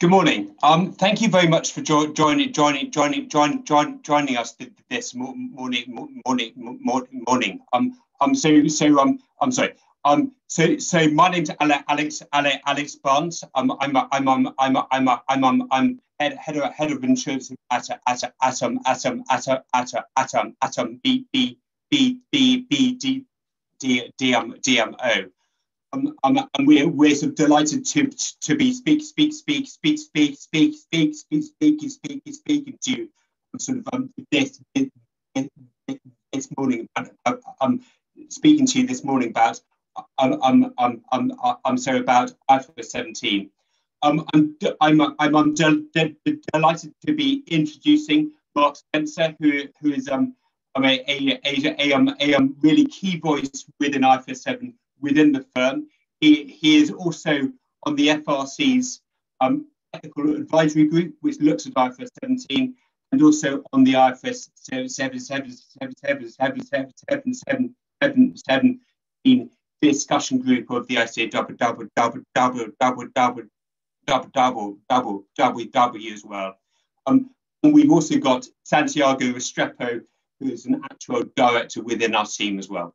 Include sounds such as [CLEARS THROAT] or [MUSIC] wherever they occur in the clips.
Good morning. Um, thank you very much for jo joining joining joining joining joining joining us this morning morning morning morning. Um, um, so so um, I'm sorry. Um, so so my name's Alex Alex Alex Barnes. Um, I'm a, I'm um, I'm a, I'm a, I'm um, I'm head head of head of insurance at a, at a, at um at um at a, at a, at um at um B B B B B D D D M D M O. Um, um, and we're we're sort of delighted to to be speak speak speak speak speak speak speak speak speaking speaking speaking to you sort of um this this morning um speaking to you this morning about um um um um I'm sorry about IFRS 17. Um, I'm I'm I'm, I'm del del delighted to be introducing Mark Spencer, who who is um a a a, a, um, a um, really key voice within IFRS 7 within the firm. He, he is also on the FRC's um, technical advisory group, which looks at IFRS 17, and also on the IFRS 17 discussion group of the ICA double double double double double double double double double WW as well. Um, and we've also got Santiago Restrepo, who is an actual director within our team as well.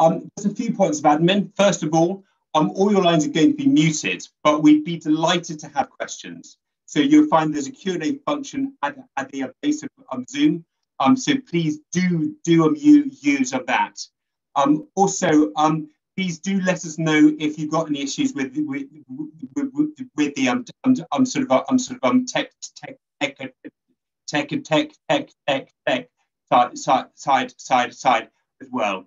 Um, a few points of admin. First of all, um, all your lines are going to be muted, but we'd be delighted to have questions. So you'll find there's a Q&A function at, at the base of um, Zoom. Um, so please do do um, use of that. Um, also, um, please do let us know if you've got any issues with with, with, with the um, um, um sort of um sort of um tech tech tech tech tech tech tech tech, tech side side side side as well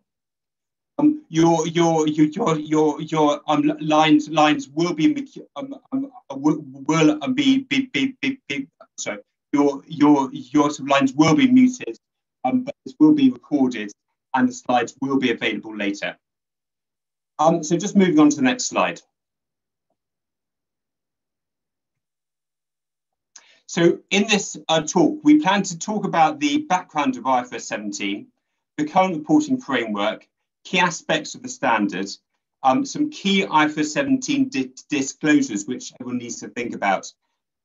um, your your your your your um, lines lines will be um, um, will, will um, be, be, be, be, be your your your lines will be muted um, but this will be recorded and the slides will be available later. Um, so just moving on to the next slide. So in this uh, talk we plan to talk about the background of IFRS 17 the current reporting framework key aspects of the standard, um, some key IFRS 17 di disclosures which everyone needs to think about,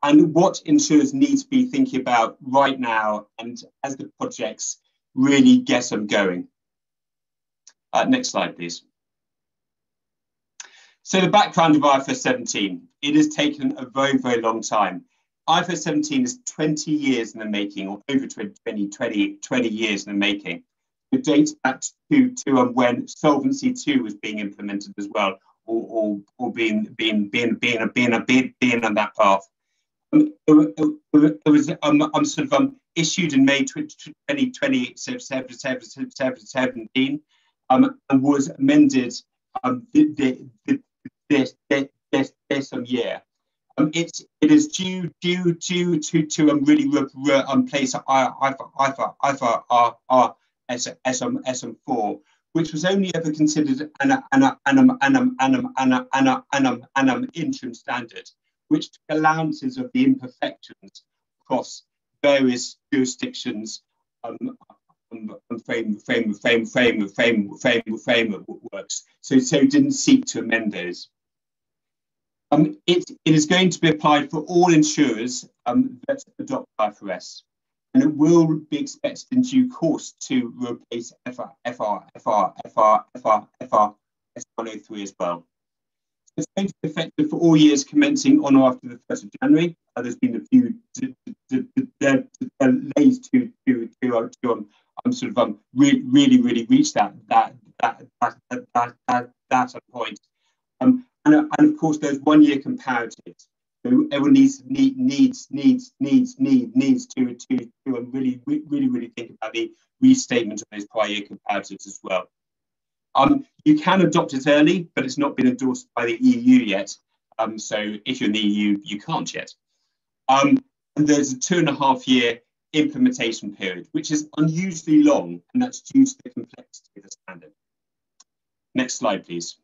and what insurers need to be thinking about right now and as the projects really get them going. Uh, next slide, please. So the background of IFRS 17, it has taken a very, very long time. IFRS 17 is 20 years in the making, or over 20, 20, 20 years in the making it dates back to, to um, when Solvency II was being implemented as well, or, or, or being, being, being, being, being, being, being on that path. Um, it, was um, um, sort of um, issued in May 2020, 2017 um, and was amended um, this, this, this, this um, year. Um, it's it is due due due to to um, really re, re, um, place either our, our SM, SM4, which was only ever considered an, an, an, an, an, an, an, an an, an interim standard, which took allowances of the imperfections across various jurisdictions um, um, frame, frame, frame, frame, frame, frame, frame works. So, so didn't seek to amend those. Um, it, it is going to be applied for all insurers um, that adopt IFRS and it will be expected in due course to replace FR, FR, FR, FR, FR, FR, S103 as well. It's going to be effective for all years commencing on or after the 1st of January. Uh, there's been a few delays to, to, to, uh, to um, um, sort of um, re really, really reach that, that, that, that, that, that, that point. Um, and, uh, and of course, there's one year comparatives everyone needs need, needs needs needs need needs to to to really really really think about the restatement of those prior year comparatives as well. Um, you can adopt it early, but it's not been endorsed by the EU yet. Um, so if you're in the EU, you can't yet. Um, and there's a two and a half year implementation period, which is unusually long, and that's due to the complexity of the standard. Next slide, please.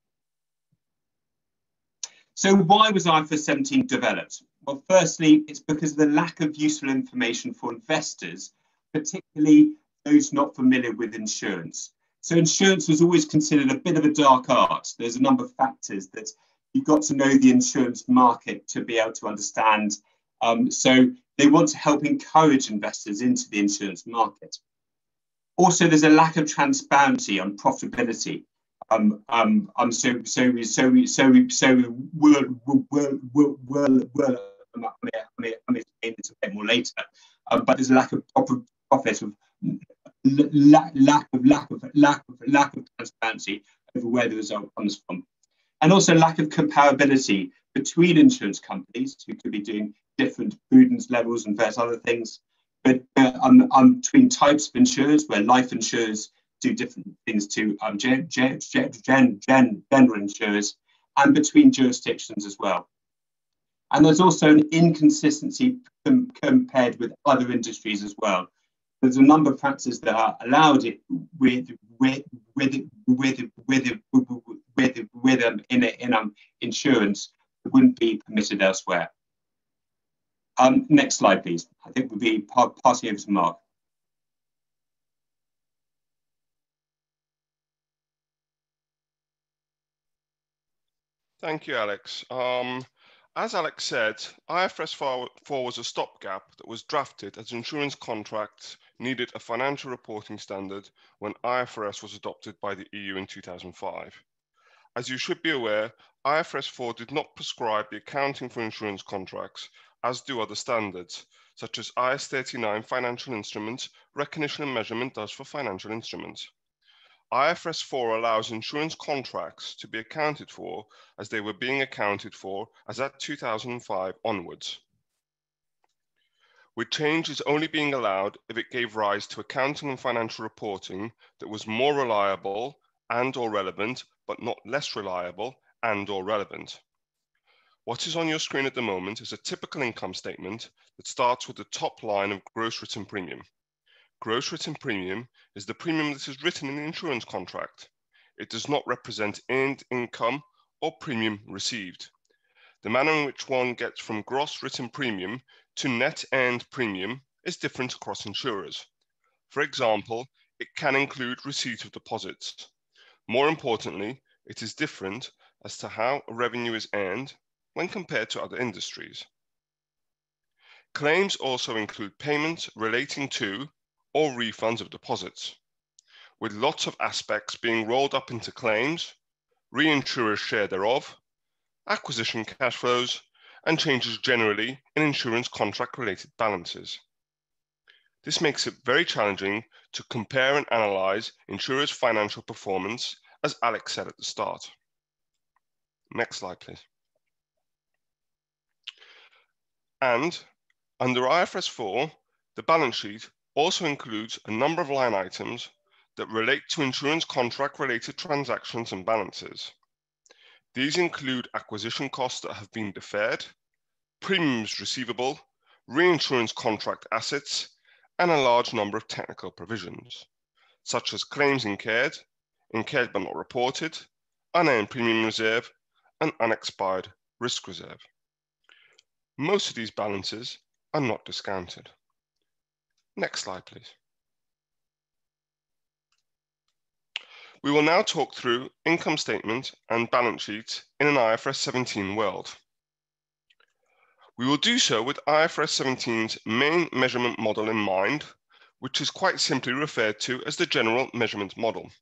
So why was IFRS 17 developed? Well, firstly, it's because of the lack of useful information for investors, particularly those not familiar with insurance. So insurance was always considered a bit of a dark art. There's a number of factors that you've got to know the insurance market to be able to understand. Um, so they want to help encourage investors into the insurance market. Also, there's a lack of transparency on profitability. Um, um, um, so, so, so, so, so, we'll, we'll, we'll, we'll, we'll I may, I may, I may explain this a bit more later, um, but there's a lack of proper profit of lack, lack of lack of lack of lack of transparency over where the result comes from, and also lack of comparability between insurance companies who could be doing different prudence levels and various other things, but uh, um, um, between types of insurers where life insurers do different things to um, gen, gen, gen, gen, general insurers, and between jurisdictions as well. And there's also an inconsistency com compared with other industries as well there's a number of practices that are allowed it with with with with with with with um, in in um, insurance that wouldn't be permitted elsewhere. Um, next slide, please. I think we'll be passing over to Mark. Thank you, Alex. Um, as Alex said, IFRS 4 was a stopgap that was drafted as insurance contracts needed a financial reporting standard when IFRS was adopted by the EU in 2005. As you should be aware, IFRS 4 did not prescribe the accounting for insurance contracts, as do other standards, such as IAS 39 financial instruments, recognition and measurement does for financial instruments. IFRS 4 allows insurance contracts to be accounted for as they were being accounted for as at 2005 onwards. With changes only being allowed if it gave rise to accounting and financial reporting that was more reliable and or relevant, but not less reliable and or relevant. What is on your screen at the moment is a typical income statement that starts with the top line of gross written premium. Gross written premium is the premium that is written in the insurance contract. It does not represent earned income or premium received. The manner in which one gets from gross written premium to net earned premium is different across insurers. For example, it can include receipt of deposits. More importantly, it is different as to how revenue is earned when compared to other industries. Claims also include payments relating to or refunds of deposits, with lots of aspects being rolled up into claims, reinsurers' share thereof, acquisition cash flows, and changes generally in insurance contract related balances. This makes it very challenging to compare and analyze insurers' financial performance, as Alex said at the start. Next slide, please. And under IFRS 4, the balance sheet also includes a number of line items that relate to insurance contract related transactions and balances. These include acquisition costs that have been deferred, premiums receivable, reinsurance contract assets, and a large number of technical provisions, such as claims incurred, incurred but not reported, unearned premium reserve, and unexpired risk reserve. Most of these balances are not discounted. Next slide, please. We will now talk through income statement and balance sheet in an IFRS 17 world. We will do so with IFRS 17's main measurement model in mind, which is quite simply referred to as the general measurement model.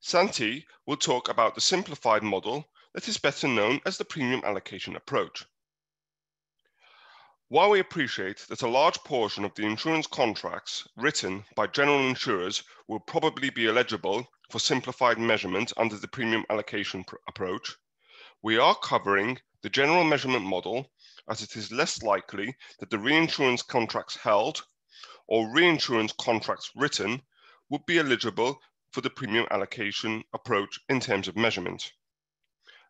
Santi will talk about the simplified model that is better known as the premium allocation approach. While we appreciate that a large portion of the insurance contracts written by general insurers will probably be eligible for simplified measurement under the premium allocation approach, we are covering the general measurement model as it is less likely that the reinsurance contracts held or reinsurance contracts written would be eligible for the premium allocation approach in terms of measurement.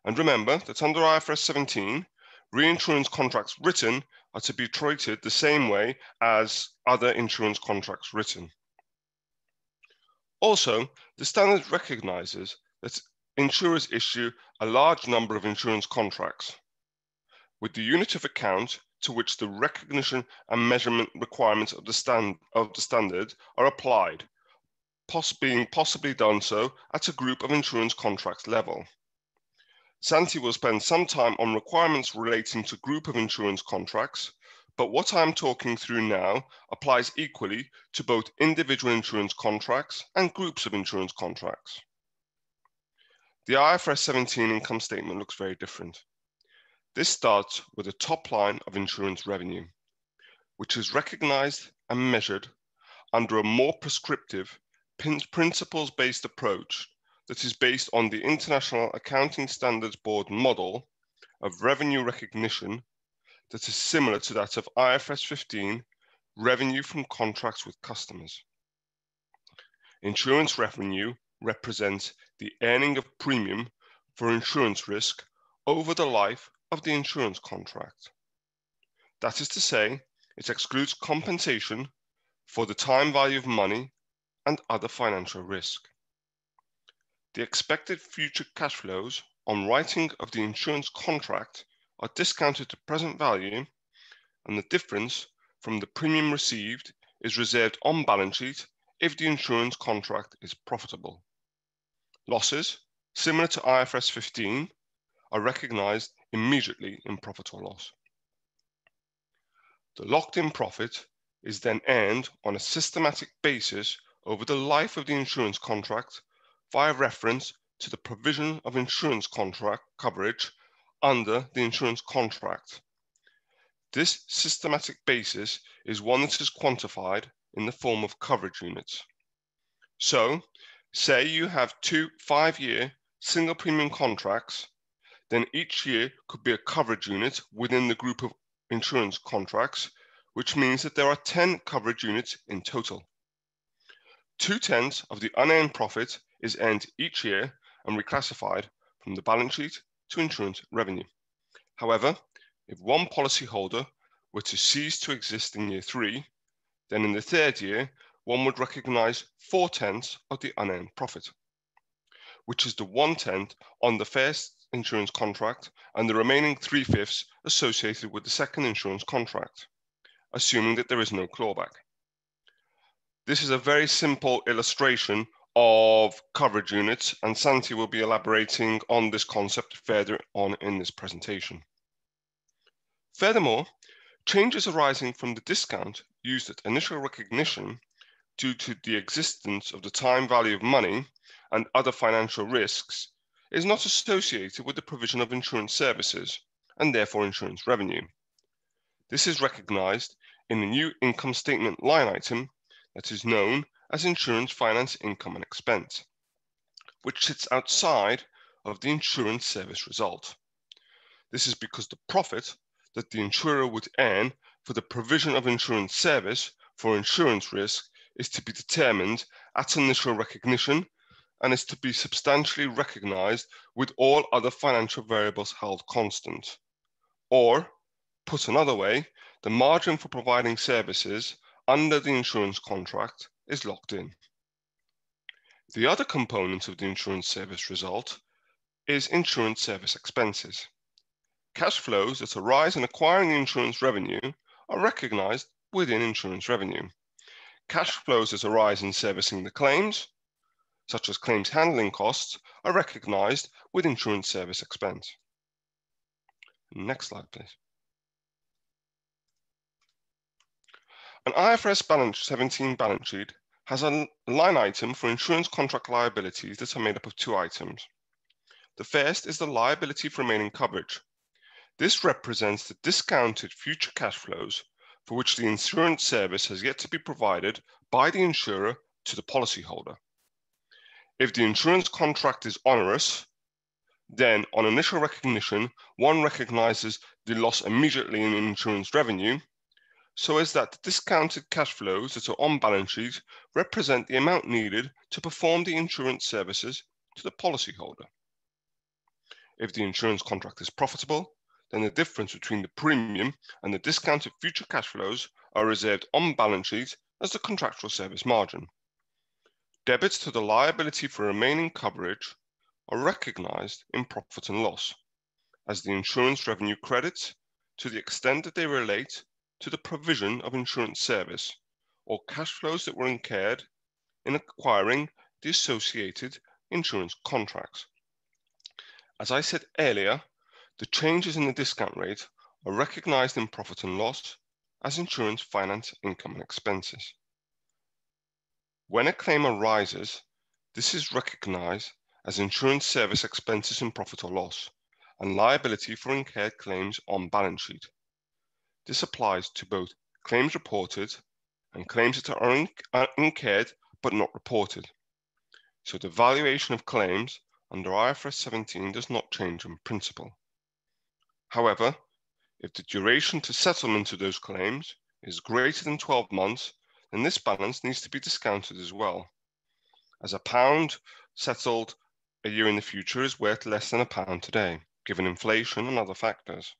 And remember that under IFRS 17, reinsurance contracts written are to be treated the same way as other insurance contracts written. Also, the standard recognizes that insurers issue a large number of insurance contracts, with the unit of account to which the recognition and measurement requirements of the, stand, of the standard are applied, poss being possibly done so at a group of insurance contracts level. Santi will spend some time on requirements relating to group of insurance contracts, but what I'm talking through now applies equally to both individual insurance contracts and groups of insurance contracts. The IFRS 17 income statement looks very different. This starts with a top line of insurance revenue, which is recognized and measured under a more prescriptive, principles-based approach that is based on the International Accounting Standards Board model of revenue recognition that is similar to that of IFRS 15 revenue from contracts with customers. Insurance revenue represents the earning of premium for insurance risk over the life of the insurance contract. That is to say, it excludes compensation for the time value of money and other financial risk. The expected future cash flows on writing of the insurance contract are discounted to present value, and the difference from the premium received is reserved on balance sheet if the insurance contract is profitable. Losses, similar to IFRS 15, are recognized immediately in profit or loss. The locked-in profit is then earned on a systematic basis over the life of the insurance contract via reference to the provision of insurance contract coverage under the insurance contract. This systematic basis is one that is quantified in the form of coverage units. So, say you have two five-year single premium contracts, then each year could be a coverage unit within the group of insurance contracts, which means that there are 10 coverage units in total. Two tenths of the unearned profit is earned each year and reclassified from the balance sheet to insurance revenue. However, if one policyholder were to cease to exist in year three, then in the third year, one would recognize four tenths of the unearned profit, which is the one tenth on the first insurance contract and the remaining three fifths associated with the second insurance contract, assuming that there is no clawback. This is a very simple illustration of coverage units, and Santi will be elaborating on this concept further on in this presentation. Furthermore, changes arising from the discount used at initial recognition due to the existence of the time value of money and other financial risks is not associated with the provision of insurance services and therefore insurance revenue. This is recognized in the new income statement line item that is known as insurance finance income and expense, which sits outside of the insurance service result. This is because the profit that the insurer would earn for the provision of insurance service for insurance risk is to be determined at initial recognition and is to be substantially recognized with all other financial variables held constant. Or, put another way, the margin for providing services under the insurance contract is locked in. The other component of the insurance service result is insurance service expenses. Cash flows that arise in acquiring insurance revenue are recognized within insurance revenue. Cash flows that arise in servicing the claims, such as claims handling costs, are recognized with insurance service expense. Next slide, please. An IFRS balance 17 balance sheet has a line item for insurance contract liabilities that are made up of two items. The first is the liability for remaining coverage. This represents the discounted future cash flows for which the insurance service has yet to be provided by the insurer to the policyholder. If the insurance contract is onerous, then on initial recognition, one recognizes the loss immediately in insurance revenue so as that the discounted cash flows that are on balance sheet represent the amount needed to perform the insurance services to the policyholder. If the insurance contract is profitable, then the difference between the premium and the discounted future cash flows are reserved on balance sheet as the contractual service margin. Debits to the liability for remaining coverage are recognized in profit and loss as the insurance revenue credits to the extent that they relate to the provision of insurance service or cash flows that were incurred in acquiring the associated insurance contracts. As I said earlier, the changes in the discount rate are recognized in profit and loss as insurance finance income and expenses. When a claim arises, this is recognized as insurance service expenses in profit or loss and liability for incurred claims on balance sheet. This applies to both claims reported and claims that are, are uh, incurred but not reported. So the valuation of claims under IFRS 17 does not change in principle. However, if the duration to settlement of those claims is greater than 12 months, then this balance needs to be discounted as well, as a pound settled a year in the future is worth less than a pound today, given inflation and other factors.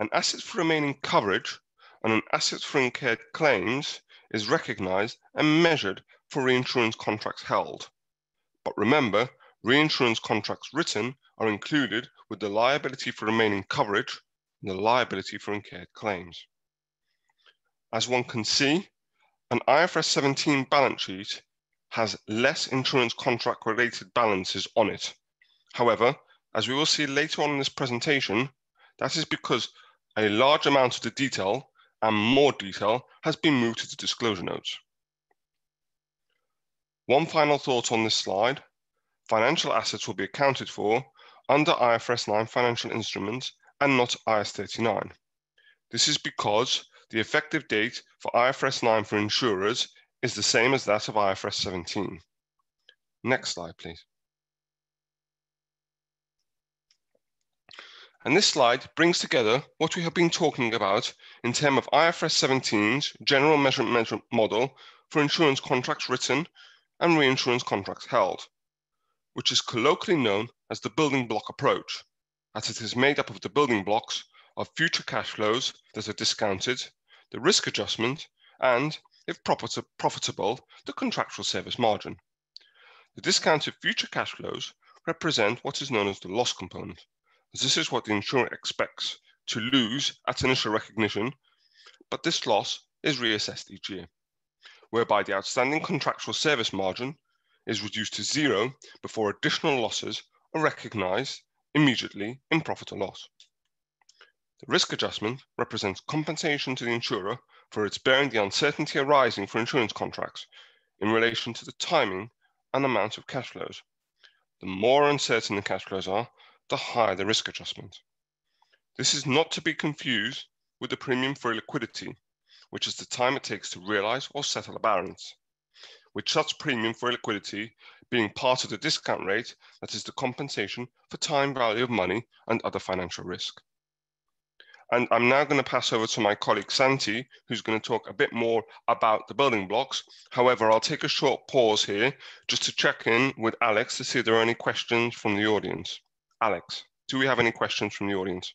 An asset for remaining coverage and an asset for incurred claims is recognized and measured for reinsurance contracts held. But remember, reinsurance contracts written are included with the liability for remaining coverage and the liability for incurred claims. As one can see, an IFRS 17 balance sheet has less insurance contract related balances on it. However, as we will see later on in this presentation, that is because a large amount of the detail and more detail has been moved to the disclosure notes. One final thought on this slide, financial assets will be accounted for under IFRS 9 financial instruments and not IAS 39. This is because the effective date for IFRS 9 for insurers is the same as that of IFRS 17. Next slide, please. And this slide brings together what we have been talking about in terms of IFRS 17's general measurement model for insurance contracts written and reinsurance contracts held, which is colloquially known as the building block approach, as it is made up of the building blocks of future cash flows that are discounted, the risk adjustment, and, if profit profitable, the contractual service margin. The discounted future cash flows represent what is known as the loss component, this is what the insurer expects to lose at initial recognition, but this loss is reassessed each year, whereby the outstanding contractual service margin is reduced to zero before additional losses are recognized immediately in profit or loss. The risk adjustment represents compensation to the insurer for its bearing the uncertainty arising for insurance contracts in relation to the timing and amount of cash flows. The more uncertain the cash flows are, the higher the risk adjustment. This is not to be confused with the premium for illiquidity, which is the time it takes to realize or settle a balance, with such premium for illiquidity being part of the discount rate that is the compensation for time value of money and other financial risk. And I'm now going to pass over to my colleague Santi, who's going to talk a bit more about the building blocks. However, I'll take a short pause here just to check in with Alex to see if there are any questions from the audience. Alex, do we have any questions from the audience?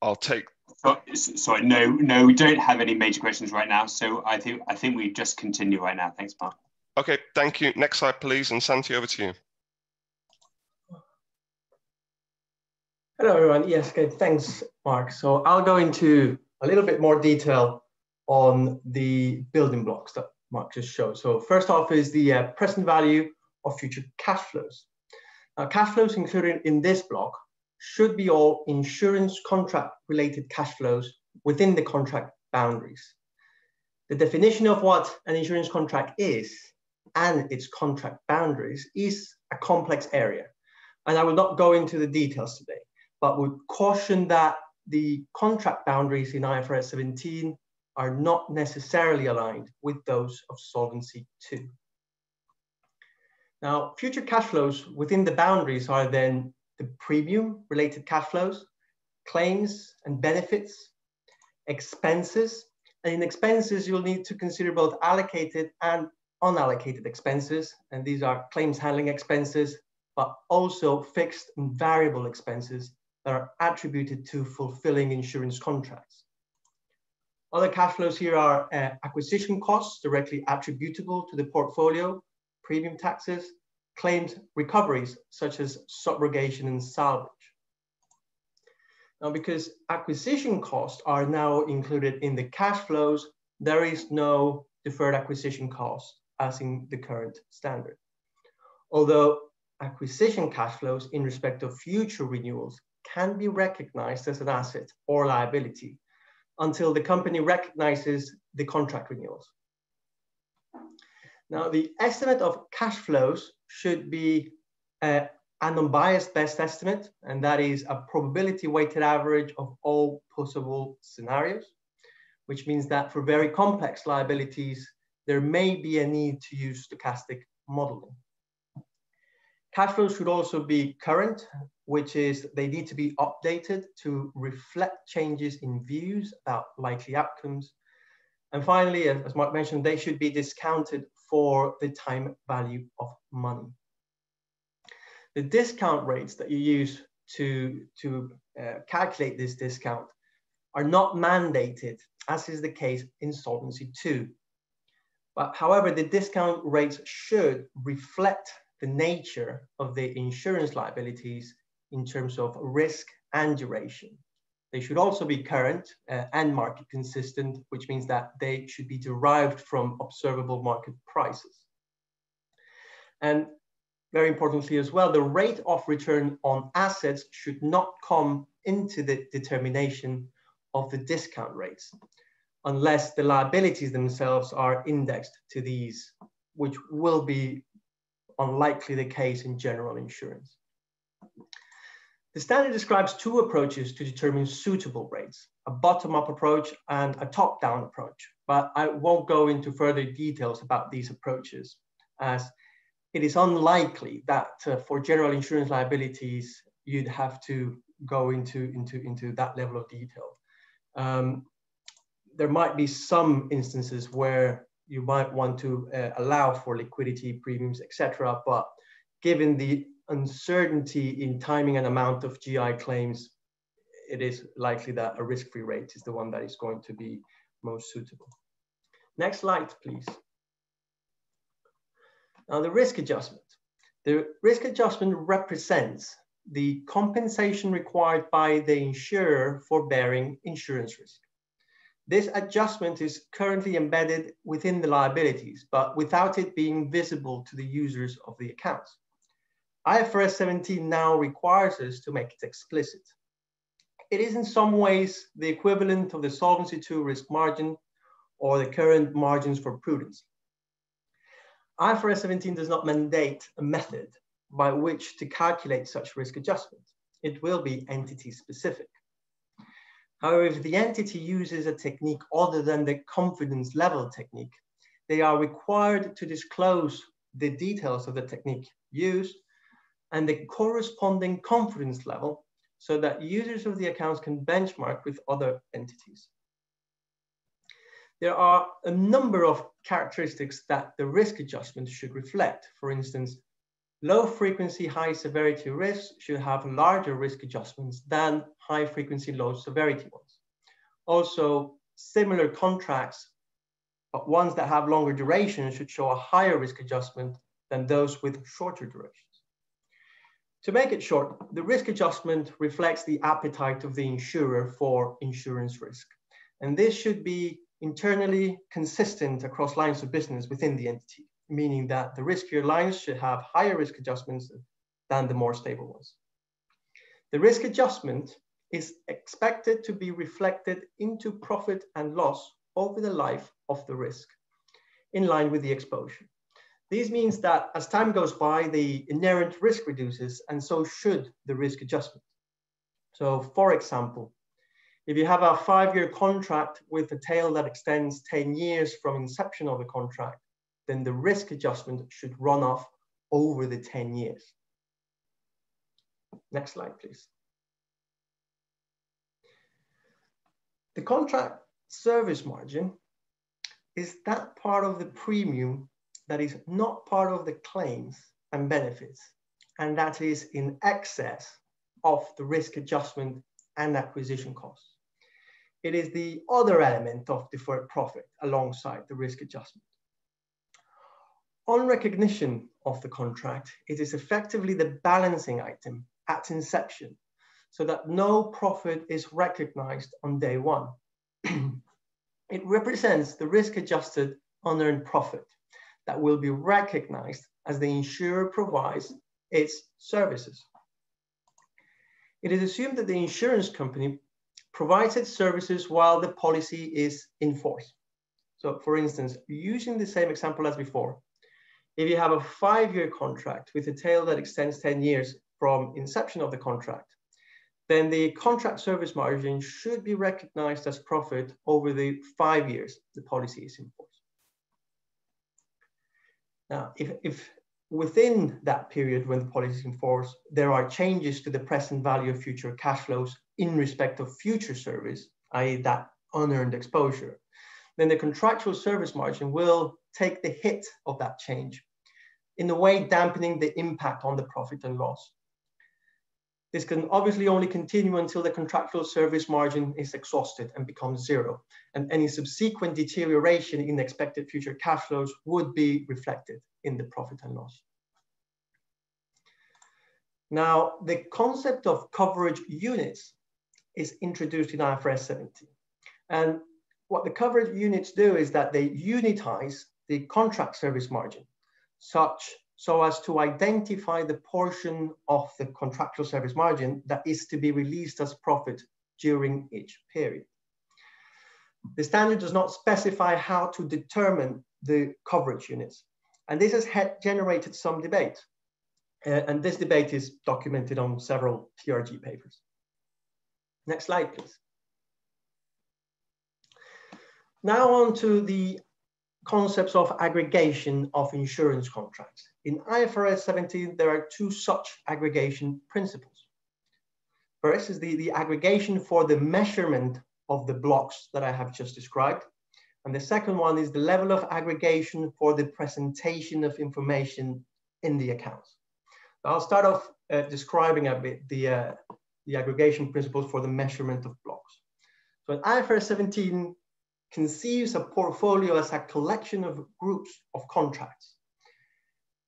I'll take sorry, no, no, we don't have any major questions right now. So I think I think we just continue right now. Thanks, Mark. Okay, thank you. Next slide, please. And Santi, over to you. Hello, everyone. Yes, okay, thanks, Mark. So I'll go into a little bit more detail on the building blocks that Mark just showed. So first off is the uh, present value of future cash flows. Now, cash flows included in this block should be all insurance contract related cash flows within the contract boundaries. The definition of what an insurance contract is and its contract boundaries is a complex area. And I will not go into the details today, but would caution that the contract boundaries in IFRS 17 are not necessarily aligned with those of Solvency II. Now, future cash flows within the boundaries are then the premium related cash flows, claims and benefits, expenses. And in expenses, you'll need to consider both allocated and unallocated expenses. And these are claims handling expenses, but also fixed and variable expenses that are attributed to fulfilling insurance contracts. Other cash flows here are uh, acquisition costs directly attributable to the portfolio, premium taxes, claimed recoveries such as subrogation and salvage. Now, because acquisition costs are now included in the cash flows, there is no deferred acquisition cost as in the current standard. Although acquisition cash flows in respect of future renewals can be recognized as an asset or liability until the company recognizes the contract renewals. Now, the estimate of cash flows should be uh, an unbiased best estimate, and that is a probability weighted average of all possible scenarios, which means that for very complex liabilities, there may be a need to use stochastic modeling. Cash flows should also be current, which is they need to be updated to reflect changes in views about likely outcomes. And finally, as Mark mentioned, they should be discounted for the time value of money. The discount rates that you use to, to uh, calculate this discount are not mandated, as is the case in Solvency II. But however, the discount rates should reflect the nature of the insurance liabilities in terms of risk and duration. They should also be current uh, and market consistent, which means that they should be derived from observable market prices. And very importantly as well, the rate of return on assets should not come into the determination of the discount rates unless the liabilities themselves are indexed to these, which will be unlikely the case in general insurance. The standard describes two approaches to determine suitable rates, a bottom-up approach and a top-down approach, but I won't go into further details about these approaches as it is unlikely that uh, for general insurance liabilities, you'd have to go into, into, into that level of detail. Um, there might be some instances where you might want to uh, allow for liquidity premiums, etc. But given the uncertainty in timing and amount of GI claims, it is likely that a risk-free rate is the one that is going to be most suitable. Next slide, please. Now the risk adjustment. The risk adjustment represents the compensation required by the insurer for bearing insurance risk. This adjustment is currently embedded within the liabilities, but without it being visible to the users of the accounts. IFRS 17 now requires us to make it explicit. It is in some ways the equivalent of the Solvency II risk margin or the current margins for prudence. IFRS 17 does not mandate a method by which to calculate such risk adjustment. It will be entity specific. However, if the entity uses a technique other than the confidence level technique, they are required to disclose the details of the technique used and the corresponding confidence level so that users of the accounts can benchmark with other entities. There are a number of characteristics that the risk adjustment should reflect. For instance, Low frequency, high severity risks should have larger risk adjustments than high frequency, low severity ones. Also, similar contracts, but ones that have longer duration should show a higher risk adjustment than those with shorter durations. To make it short, the risk adjustment reflects the appetite of the insurer for insurance risk. And this should be internally consistent across lines of business within the entity meaning that the riskier lines should have higher risk adjustments than the more stable ones. The risk adjustment is expected to be reflected into profit and loss over the life of the risk, in line with the exposure. This means that as time goes by, the inherent risk reduces, and so should the risk adjustment. So for example, if you have a five-year contract with a tail that extends 10 years from inception of the contract, then the risk adjustment should run off over the 10 years. Next slide, please. The contract service margin is that part of the premium that is not part of the claims and benefits, and that is in excess of the risk adjustment and acquisition costs. It is the other element of deferred profit alongside the risk adjustment. On recognition of the contract, it is effectively the balancing item at inception so that no profit is recognized on day one. [CLEARS THROAT] it represents the risk adjusted unearned profit that will be recognized as the insurer provides its services. It is assumed that the insurance company provides its services while the policy is in force. So for instance, using the same example as before, if you have a five-year contract with a tail that extends 10 years from inception of the contract, then the contract service margin should be recognized as profit over the five years the policy is in force. Now, if, if within that period when the policy is in force, there are changes to the present value of future cash flows in respect of future service, i.e. that unearned exposure, then the contractual service margin will take the hit of that change, in a way dampening the impact on the profit and loss. This can obviously only continue until the contractual service margin is exhausted and becomes zero, and any subsequent deterioration in expected future cash flows would be reflected in the profit and loss. Now, the concept of coverage units is introduced in IFRS 17. And what the coverage units do is that they unitize the contract service margin such so as to identify the portion of the contractual service margin that is to be released as profit during each period. The standard does not specify how to determine the coverage units. And this has generated some debate. Uh, and this debate is documented on several TRG papers. Next slide, please. Now on to the concepts of aggregation of insurance contracts. In IFRS 17, there are two such aggregation principles. First is the, the aggregation for the measurement of the blocks that I have just described. And the second one is the level of aggregation for the presentation of information in the accounts. I'll start off uh, describing a bit the, uh, the aggregation principles for the measurement of blocks. So IFRS 17, conceives a portfolio as a collection of groups of contracts.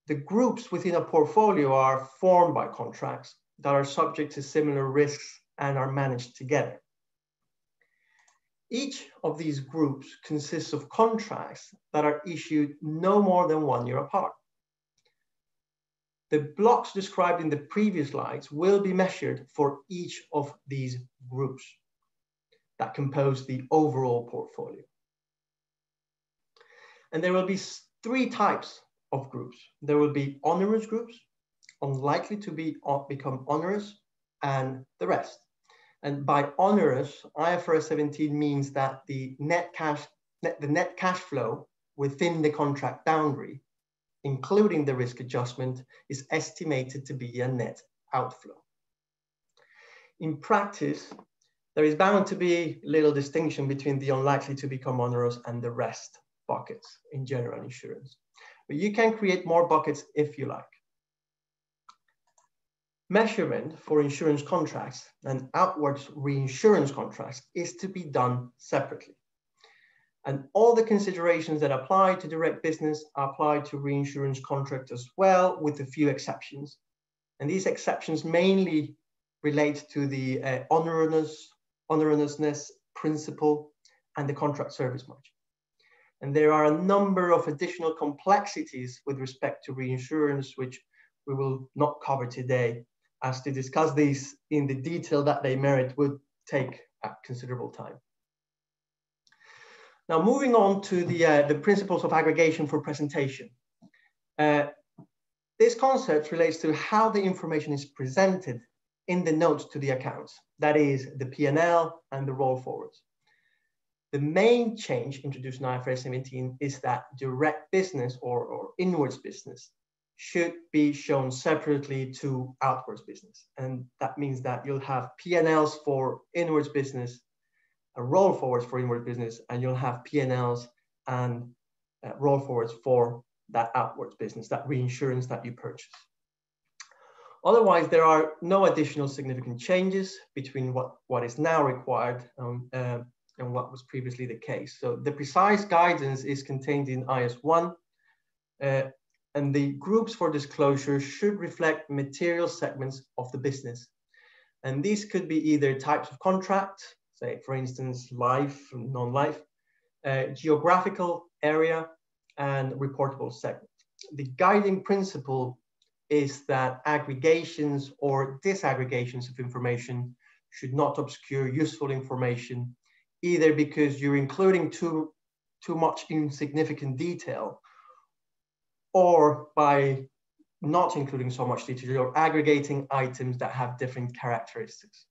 The groups within a portfolio are formed by contracts that are subject to similar risks and are managed together. Each of these groups consists of contracts that are issued no more than one year apart. The blocks described in the previous slides will be measured for each of these groups that compose the overall portfolio. And there will be three types of groups. There will be onerous groups, unlikely to be uh, become onerous, and the rest. And by onerous, IFRS 17 means that the net cash, net, the net cash flow within the contract boundary, including the risk adjustment, is estimated to be a net outflow. In practice, there is bound to be little distinction between the unlikely to become onerous and the rest buckets in general insurance. But you can create more buckets if you like. Measurement for insurance contracts and outwards reinsurance contracts is to be done separately. And all the considerations that apply to direct business apply to reinsurance contracts as well, with a few exceptions. And these exceptions mainly relate to the uh, onerousness, onerousness principle and the contract service margin. And there are a number of additional complexities with respect to reinsurance, which we will not cover today, as to discuss these in the detail that they merit would take considerable time. Now, moving on to the, uh, the principles of aggregation for presentation. Uh, this concept relates to how the information is presented in the notes to the accounts, that is the P&L and the roll forwards. The main change introduced in IFRS 17 is that direct business or, or inwards business should be shown separately to outwards business. And that means that you'll have P&Ls for inwards business, a roll forwards for inward business, and you'll have P&Ls and uh, roll forwards for that outwards business, that reinsurance that you purchase. Otherwise, there are no additional significant changes between what, what is now required um, uh, and what was previously the case. So the precise guidance is contained in IAS1, uh, and the groups for disclosure should reflect material segments of the business. And these could be either types of contract, say for instance, life, non-life, uh, geographical area, and reportable segment. The guiding principle is that aggregations or disaggregations of information should not obscure useful information, either because you're including too, too much insignificant detail or by not including so much detail, you're aggregating items that have different characteristics.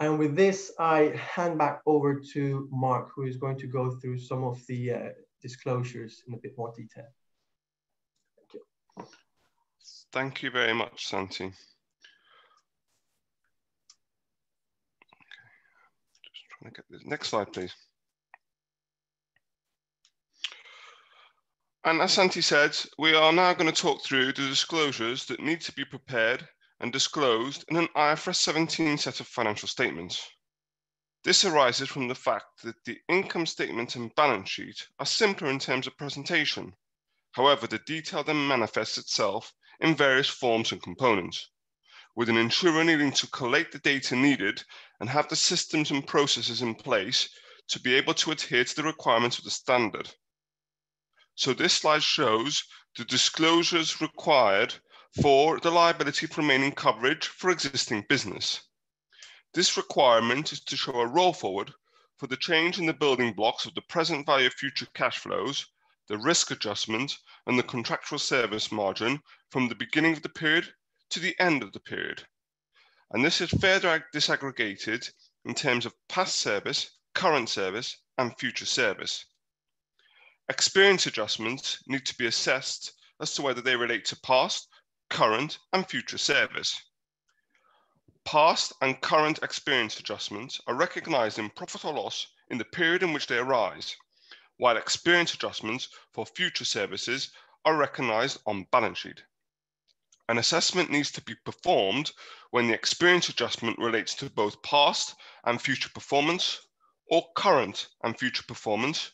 And with this, I hand back over to Mark, who is going to go through some of the uh, disclosures in a bit more detail. Thank you. Thank you very much, Santi. Okay. Just trying to get this. Next slide, please. And as Santi said, we are now going to talk through the disclosures that need to be prepared and disclosed in an IFRS 17 set of financial statements. This arises from the fact that the income statement and balance sheet are simpler in terms of presentation. However, the detail then manifests itself in various forms and components, with an insurer needing to collate the data needed and have the systems and processes in place to be able to adhere to the requirements of the standard. So this slide shows the disclosures required for the liability for remaining coverage for existing business. This requirement is to show a roll forward for the change in the building blocks of the present value of future cash flows, the risk adjustment, and the contractual service margin from the beginning of the period to the end of the period. And this is further disaggregated in terms of past service, current service, and future service. Experience adjustments need to be assessed as to whether they relate to past current, and future service. Past and current experience adjustments are recognized in profit or loss in the period in which they arise, while experience adjustments for future services are recognized on balance sheet. An assessment needs to be performed when the experience adjustment relates to both past and future performance or current and future performance,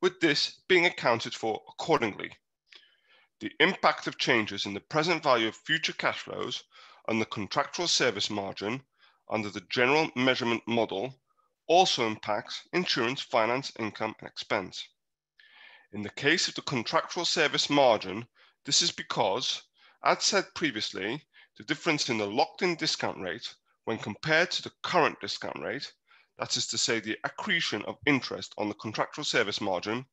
with this being accounted for accordingly. The impact of changes in the present value of future cash flows and the contractual service margin under the general measurement model also impacts insurance finance income and expense. In the case of the contractual service margin, this is because, as said previously, the difference in the locked-in discount rate when compared to the current discount rate, that is to say the accretion of interest on the contractual service margin,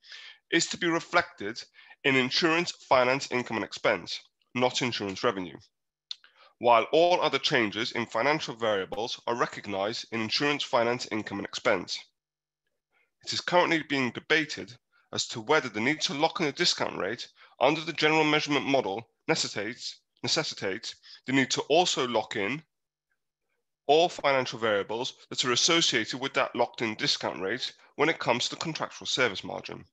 is to be reflected in insurance finance income and expense, not insurance revenue. While all other changes in financial variables are recognized in insurance finance income and expense. It is currently being debated as to whether the need to lock in a discount rate under the general measurement model necessitates, necessitates the need to also lock in all financial variables that are associated with that locked in discount rate when it comes to the contractual service margin.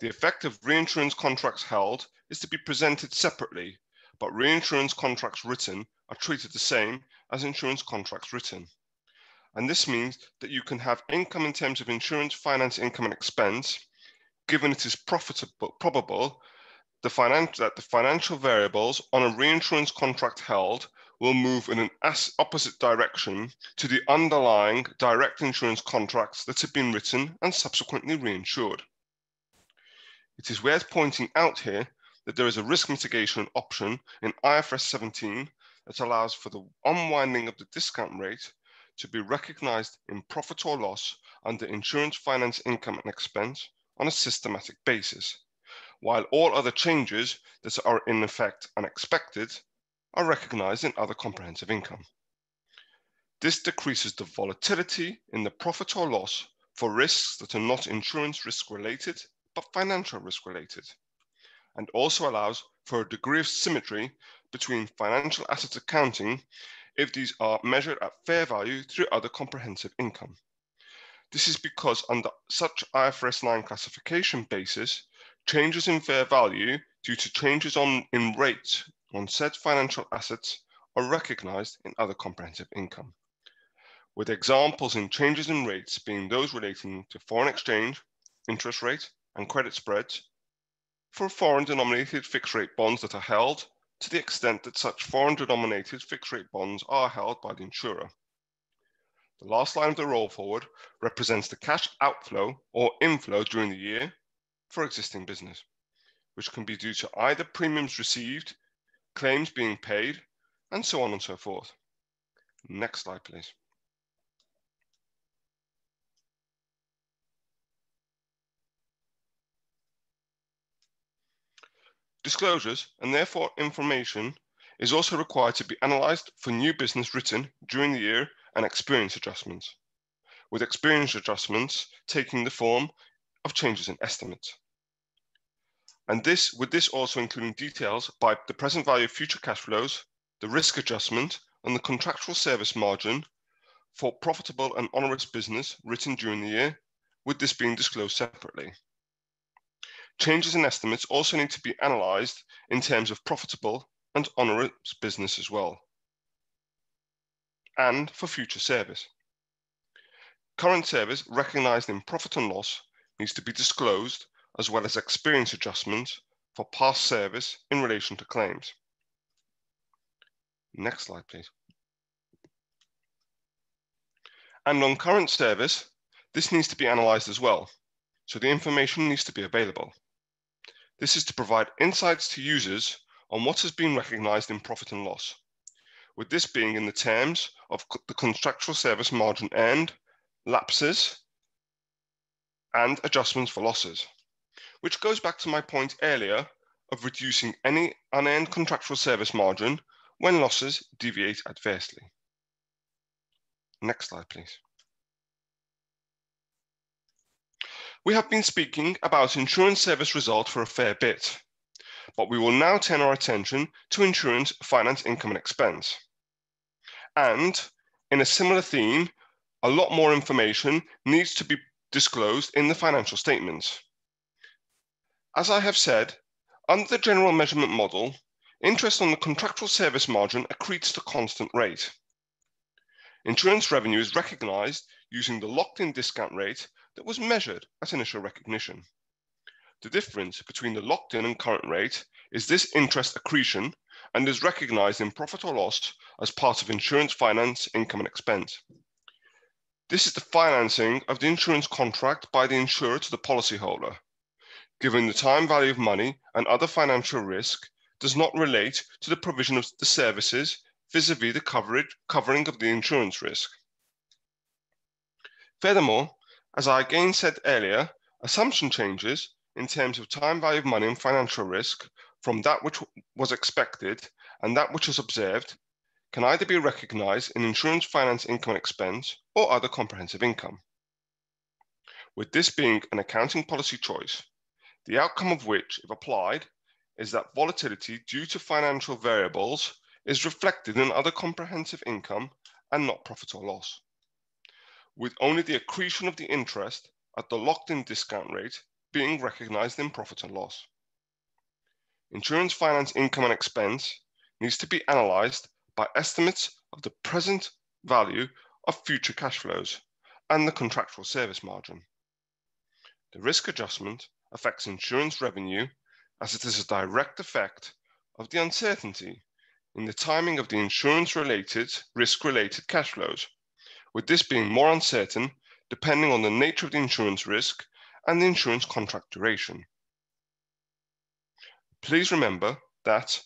The effect of reinsurance contracts held is to be presented separately, but reinsurance contracts written are treated the same as insurance contracts written. And this means that you can have income in terms of insurance finance income and expense, given it is profitable, probable the that the financial variables on a reinsurance contract held will move in an opposite direction to the underlying direct insurance contracts that have been written and subsequently reinsured. It is worth pointing out here that there is a risk mitigation option in IFRS 17 that allows for the unwinding of the discount rate to be recognized in profit or loss under insurance finance income and expense on a systematic basis, while all other changes that are in effect unexpected are recognized in other comprehensive income. This decreases the volatility in the profit or loss for risks that are not insurance risk related but financial risk related, and also allows for a degree of symmetry between financial assets accounting if these are measured at fair value through other comprehensive income. This is because under such IFRS 9 classification basis, changes in fair value due to changes on, in rates on said financial assets are recognized in other comprehensive income, with examples in changes in rates being those relating to foreign exchange, interest rate, and credit spreads for foreign denominated fixed rate bonds that are held to the extent that such foreign denominated fixed rate bonds are held by the insurer. The last line of the roll forward represents the cash outflow or inflow during the year for existing business, which can be due to either premiums received, claims being paid, and so on and so forth. Next slide, please. Disclosures, and therefore information, is also required to be analysed for new business written during the year and experience adjustments, with experience adjustments taking the form of changes in estimates. And this, with this also including details by the present value of future cash flows, the risk adjustment, and the contractual service margin for profitable and onerous business written during the year, with this being disclosed separately. Changes in estimates also need to be analysed in terms of profitable and onerous business as well, and for future service. Current service recognised in profit and loss needs to be disclosed as well as experience adjustments for past service in relation to claims. Next slide, please. And on current service, this needs to be analysed as well, so the information needs to be available. This is to provide insights to users on what has been recognized in profit and loss, with this being in the terms of the contractual service margin earned, lapses, and adjustments for losses, which goes back to my point earlier of reducing any unearned contractual service margin when losses deviate adversely. Next slide, please. We have been speaking about insurance service result for a fair bit, but we will now turn our attention to insurance finance income and expense. And in a similar theme, a lot more information needs to be disclosed in the financial statements. As I have said, under the general measurement model, interest on the contractual service margin accretes to constant rate. Insurance revenue is recognized using the locked-in discount rate that was measured at initial recognition. The difference between the locked-in and current rate is this interest accretion and is recognized in profit or loss as part of insurance finance income and expense. This is the financing of the insurance contract by the insurer to the policyholder. Given the time value of money and other financial risk does not relate to the provision of the services vis-a-vis -vis the coverage, covering of the insurance risk. Furthermore, as I again said earlier, assumption changes in terms of time value of money and financial risk from that which was expected and that which was observed can either be recognized in insurance finance income and expense or other comprehensive income. With this being an accounting policy choice, the outcome of which, if applied, is that volatility due to financial variables is reflected in other comprehensive income and not profit or loss with only the accretion of the interest at the locked-in discount rate being recognized in profit and loss. Insurance finance income and expense needs to be analyzed by estimates of the present value of future cash flows and the contractual service margin. The risk adjustment affects insurance revenue as it is a direct effect of the uncertainty in the timing of the insurance-related, risk-related cash flows with this being more uncertain depending on the nature of the insurance risk and the insurance contract duration. Please remember that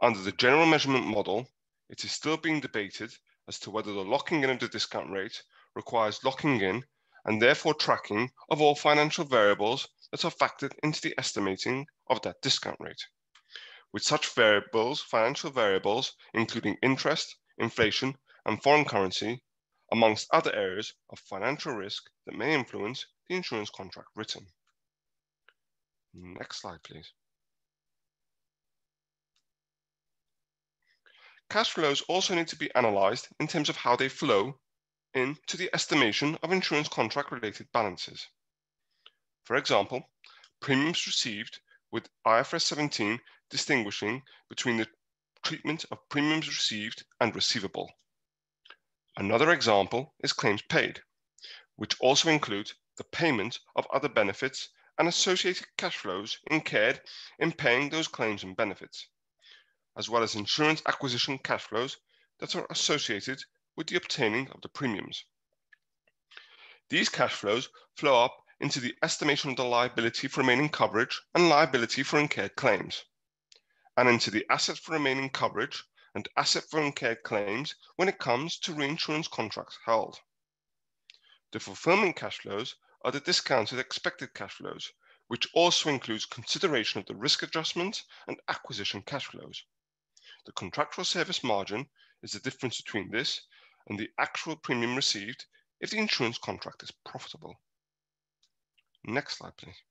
under the general measurement model, it is still being debated as to whether the locking in of the discount rate requires locking in and therefore tracking of all financial variables that are factored into the estimating of that discount rate. With such variables, financial variables, including interest, inflation, and foreign currency, amongst other areas of financial risk that may influence the insurance contract written. Next slide, please. Cash flows also need to be analysed in terms of how they flow into the estimation of insurance contract related balances. For example, premiums received with IFRS 17 distinguishing between the treatment of premiums received and receivable. Another example is claims paid, which also include the payment of other benefits and associated cash flows incurred in paying those claims and benefits, as well as insurance acquisition cash flows that are associated with the obtaining of the premiums. These cash flows flow up into the estimation of the liability for remaining coverage and liability for incurred claims, and into the asset for remaining coverage and asset for incurred claims when it comes to reinsurance contracts held. The fulfillment cash flows are the discounted expected cash flows, which also includes consideration of the risk adjustment and acquisition cash flows. The contractual service margin is the difference between this and the actual premium received if the insurance contract is profitable. Next slide, please.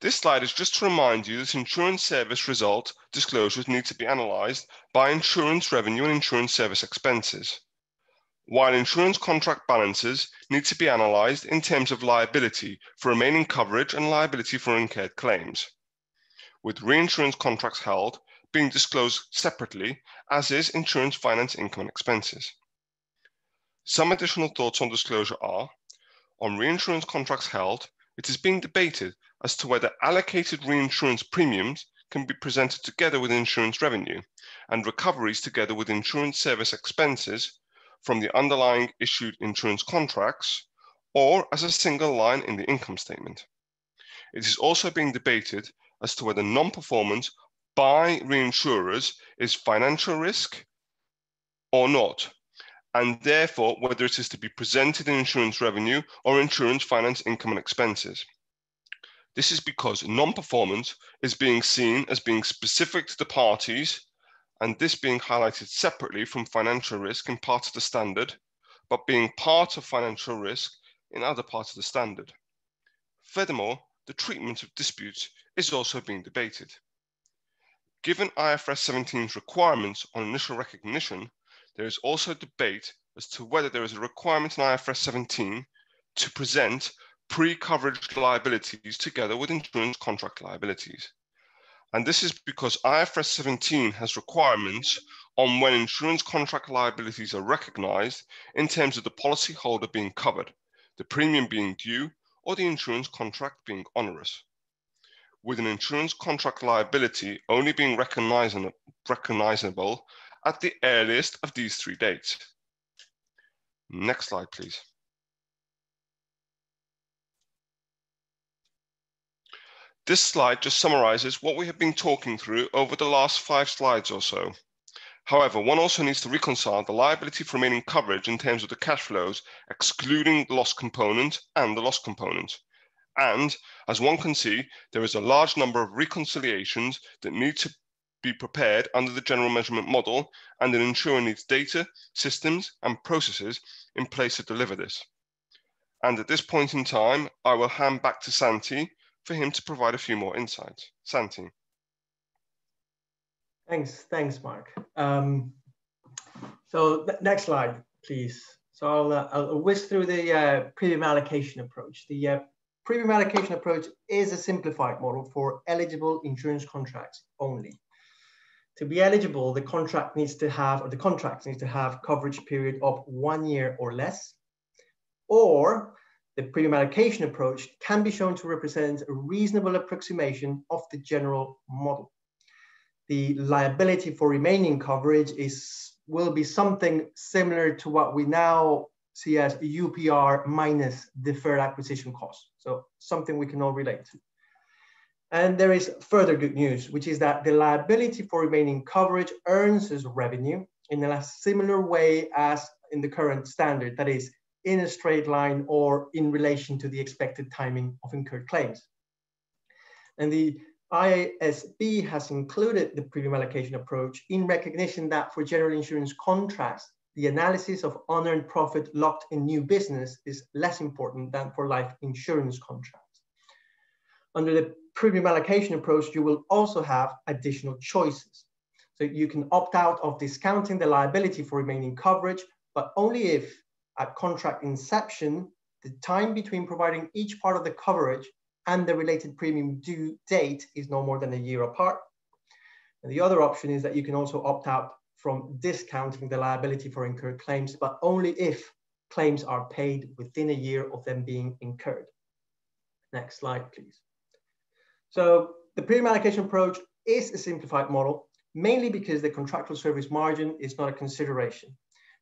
This slide is just to remind you that insurance service result disclosures need to be analysed by insurance revenue and insurance service expenses, while insurance contract balances need to be analysed in terms of liability for remaining coverage and liability for incurred claims, with reinsurance contracts held being disclosed separately, as is insurance finance income and expenses. Some additional thoughts on disclosure are, on reinsurance contracts held, it is being debated as to whether allocated reinsurance premiums can be presented together with insurance revenue and recoveries together with insurance service expenses from the underlying issued insurance contracts or as a single line in the income statement. It is also being debated as to whether non-performance by reinsurers is financial risk or not, and therefore whether it is to be presented in insurance revenue or insurance finance income and expenses. This is because non-performance is being seen as being specific to the parties and this being highlighted separately from financial risk in part of the standard, but being part of financial risk in other parts of the standard. Furthermore, the treatment of disputes is also being debated. Given IFRS 17's requirements on initial recognition, there is also debate as to whether there is a requirement in IFRS 17 to present pre-coverage liabilities together with insurance contract liabilities. And this is because IFRS 17 has requirements on when insurance contract liabilities are recognized in terms of the policyholder being covered, the premium being due, or the insurance contract being onerous with an insurance contract liability only being recognizable at the earliest of these three dates. Next slide, please. This slide just summarizes what we have been talking through over the last five slides or so. However, one also needs to reconcile the liability for remaining coverage in terms of the cash flows, excluding the loss component and the loss component. And as one can see, there is a large number of reconciliations that need to be prepared under the general measurement model and an insurer needs data, systems and processes in place to deliver this. And at this point in time, I will hand back to Santi for him to provide a few more insights. Santi. Thanks, thanks, Mark. Um, so next slide, please. So I'll, uh, I'll whisk through the uh, premium allocation approach. The uh, premium allocation approach is a simplified model for eligible insurance contracts only. To be eligible, the contract needs to have, or the contract needs to have coverage period of one year or less, or the premium allocation approach can be shown to represent a reasonable approximation of the general model. The liability for remaining coverage is will be something similar to what we now see as UPR minus deferred acquisition cost. So something we can all relate to. And there is further good news, which is that the liability for remaining coverage earns as revenue in a similar way as in the current standard, that is in a straight line or in relation to the expected timing of incurred claims. And the IASB has included the premium allocation approach in recognition that for general insurance contracts, the analysis of unearned profit locked in new business is less important than for life insurance contracts. Under the premium allocation approach, you will also have additional choices. So you can opt out of discounting the liability for remaining coverage, but only if at contract inception, the time between providing each part of the coverage and the related premium due date is no more than a year apart. And the other option is that you can also opt out from discounting the liability for incurred claims, but only if claims are paid within a year of them being incurred. Next slide, please. So the premium allocation approach is a simplified model, mainly because the contractual service margin is not a consideration.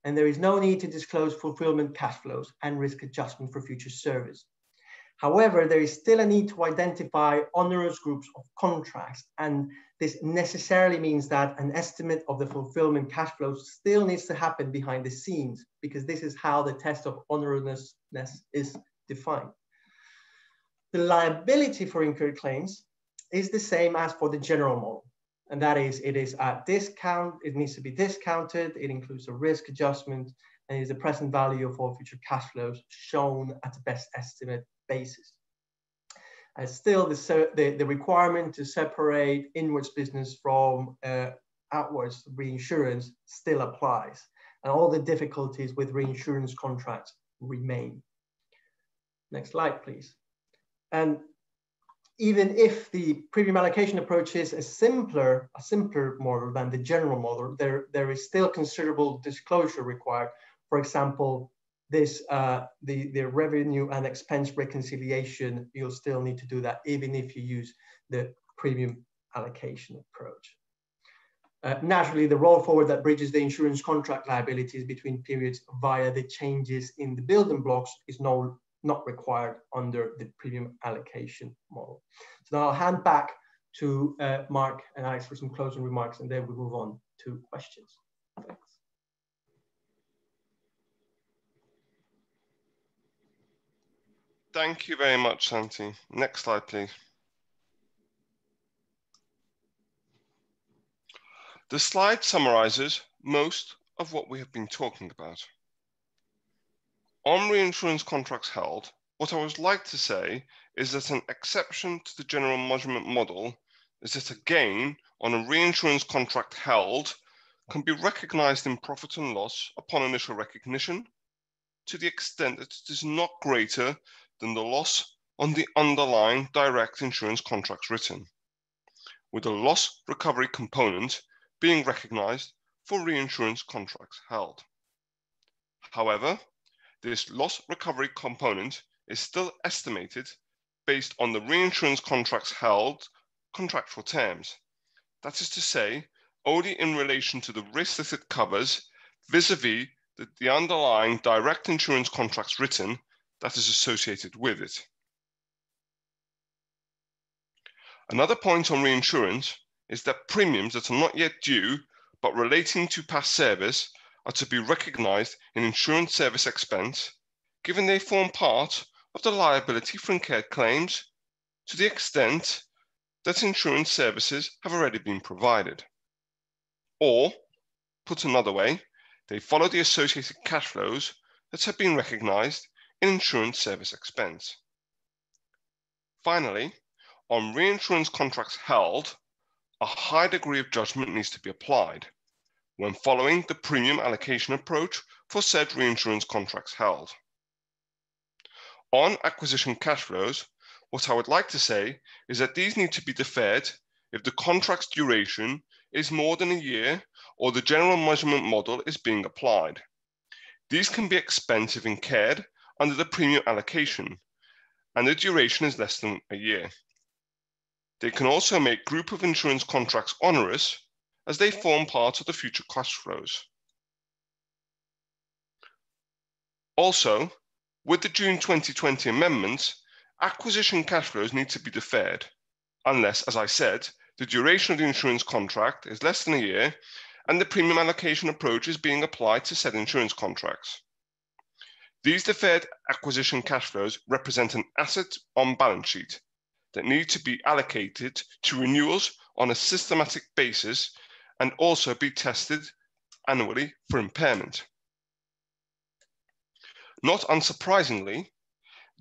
and there is no need to disclose fulfillment cash flows and risk adjustment for future service. However, there is still a need to identify onerous groups of contracts, and this necessarily means that an estimate of the fulfillment cash flows still needs to happen behind the scenes, because this is how the test of onerousness is defined. The liability for incurred claims is the same as for the general model. And that is, it is at discount, it needs to be discounted, it includes a risk adjustment, and is the present value of all future cash flows shown at the best estimate basis. And still, the, the, the requirement to separate inwards business from uh, outwards reinsurance still applies. And all the difficulties with reinsurance contracts remain. Next slide, please. And even if the premium allocation approach is a simpler, a simpler model than the general model, there, there is still considerable disclosure required. For example, this uh, the, the revenue and expense reconciliation, you'll still need to do that even if you use the premium allocation approach. Uh, naturally, the roll forward that bridges the insurance contract liabilities between periods via the changes in the building blocks is no not required under the premium allocation model. So now I'll hand back to uh, Mark and Alex for some closing remarks, and then we move on to questions. Thanks. Thank you very much, Santi. Next slide, please. The slide summarizes most of what we have been talking about. On reinsurance contracts held, what I would like to say is that an exception to the general measurement model is that a gain on a reinsurance contract held can be recognized in profit and loss upon initial recognition to the extent that it is not greater than the loss on the underlying direct insurance contracts written, with a loss recovery component being recognized for reinsurance contracts held. However, this loss recovery component is still estimated based on the reinsurance contracts held contractual terms. That is to say, only in relation to the risk that it covers vis-a-vis -vis the, the underlying direct insurance contracts written that is associated with it. Another point on reinsurance is that premiums that are not yet due but relating to past service are to be recognized in insurance service expense, given they form part of the liability for incurred claims to the extent that insurance services have already been provided. Or, put another way, they follow the associated cash flows that have been recognized in insurance service expense. Finally, on reinsurance contracts held, a high degree of judgment needs to be applied when following the premium allocation approach for said reinsurance contracts held. On acquisition cash flows, what I would like to say is that these need to be deferred if the contract's duration is more than a year or the general measurement model is being applied. These can be expensive incurred under the premium allocation, and the duration is less than a year. They can also make group of insurance contracts onerous as they form part of the future cash flows. Also, with the June 2020 amendments, acquisition cash flows need to be deferred, unless, as I said, the duration of the insurance contract is less than a year and the premium allocation approach is being applied to said insurance contracts. These deferred acquisition cash flows represent an asset on balance sheet that need to be allocated to renewals on a systematic basis and also be tested annually for impairment. Not unsurprisingly,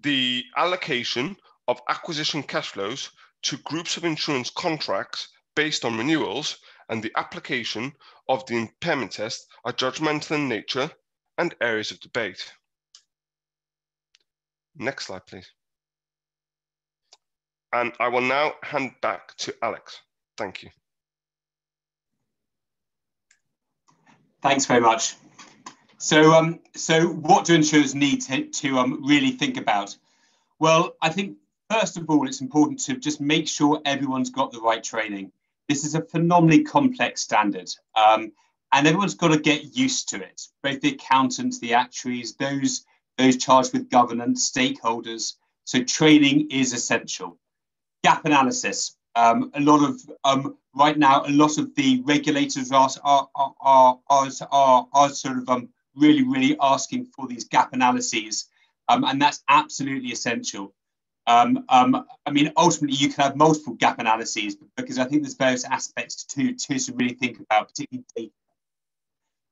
the allocation of acquisition cash flows to groups of insurance contracts based on renewals and the application of the impairment test are judgmental in nature and areas of debate. Next slide, please. And I will now hand back to Alex. Thank you. Thanks very much. So, um, so what do insurers need to, to um, really think about? Well, I think first of all, it's important to just make sure everyone's got the right training. This is a phenomenally complex standard, um, and everyone's got to get used to it. Both the accountants, the actuaries, those those charged with governance, stakeholders. So training is essential. Gap analysis. Um, a lot of um, right now, a lot of the regulators are are are are, are, are sort of um, really really asking for these gap analyses, um, and that's absolutely essential. Um, um, I mean, ultimately, you can have multiple gap analyses because I think there's various aspects to to, to really think about, particularly data.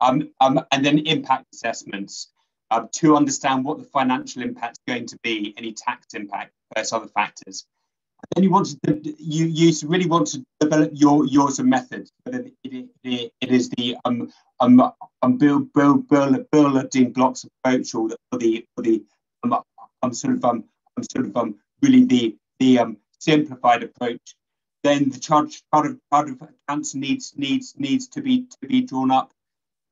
And then impact assessments um, to understand what the financial impact is going to be, any tax impact, various other factors. And then you want to you you really want to develop your yours a method. But it, it, it is the um um um build build build building blocks approach or the or the, or the um, um sort of um um sort of um really the the um simplified approach. Then the charge part of part of accounts needs needs needs to be to be drawn up.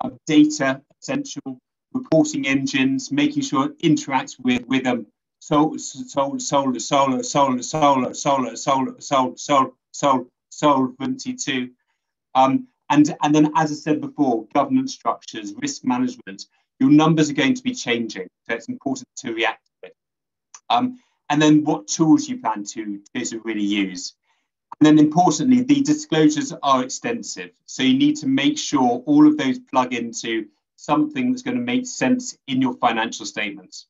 Um, data essential reporting engines, making sure it interacts with with them. So solar, solar, solar, solar, solar, solar, solar, solar, solar, solar, solvency. Um, and, and then, as I said before, governance structures, risk management, your numbers are going to be changing. So it's important to react to it. Um, and then what tools you plan to, to really use. And then importantly, the disclosures are extensive. So you need to make sure all of those plug into something that's going to make sense in your financial statements.